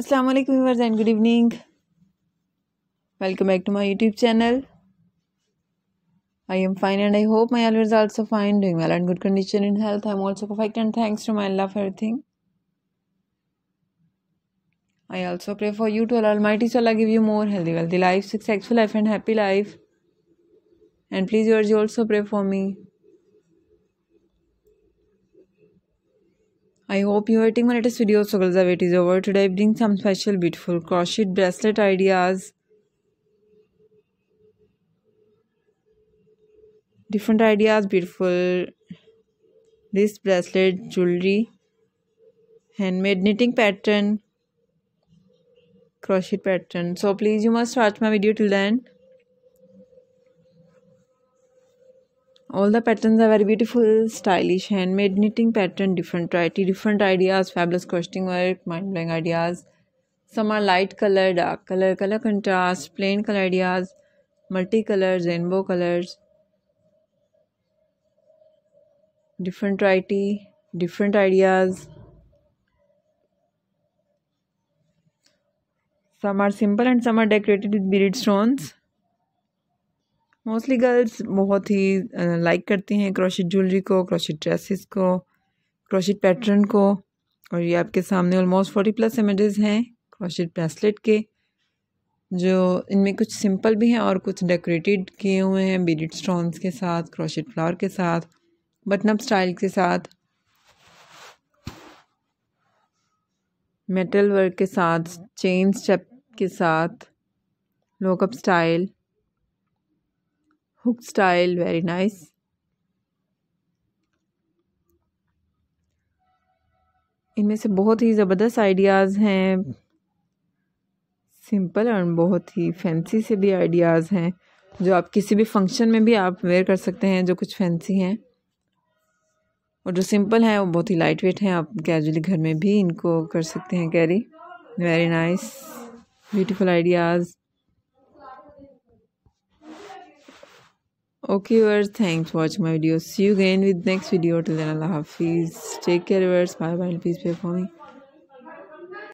Assalamu alaikum viewers and good evening. Welcome back to my YouTube channel. I am fine and I hope my viewers are also fine, doing well and good condition in health. I am also perfect and thanks to my Allah for everything. I also pray for you to Allah Almighty so Allah give you more healthy, wealthy life, successful life and happy life. And please yours you also pray for me. I hope you are waiting my latest video. So girls, the wait is over. Today I bring some special beautiful crochet bracelet ideas. Different ideas, beautiful this bracelet, jewelry, handmade knitting pattern, crochet pattern. So please you must watch my video till the end. All the patterns are very beautiful stylish handmade knitting pattern different variety different ideas fabulous crocheting work mind-blowing ideas. Some are light color dark color color contrast plain color ideas multicolors rainbow colors different variety different ideas. Some are simple and some are decorated with beaded stones mostly girls बहुत ही like करती हैं crochet jewellery को crochet dresses को crochet pattern को और ये आपके सामने ऑलमोस्ट फोर्टी प्लस इमेजेस हैं क्रोशिट ब्रेसलेट के, जो इनमें कुछ सिंपल भी हैं और कुछ डेकोरेटेड किए हुए हैं बीडिड स्टोन्स के साथ क्रोशिट फ्लावर के साथ बटनअप स्टाइल के साथ मेटल वर्क के साथ चेन स्टेप के साथ lock up style hook style, very nice. इनमें से बहुत ही ज़बरदस्त आइडियाज़ हैं। सिंपल और बहुत ही फैंसी से भी आइडियाज़ हैं, जो आप किसी भी फ़ंक्शन में भी आप वेयर कर सकते हैं, जो कुछ फैंसी हैं। और जो सिंपल हैं, वो बहुत ही लाइट वेट हैं, आप कैजुअली घर में भी इनको कर सकते हैं carry very nice beautiful ideas okay viewers thanks for watching my video. See you again with next video. Till then allah hafiz. Take care viewers. Bye bye please pray for me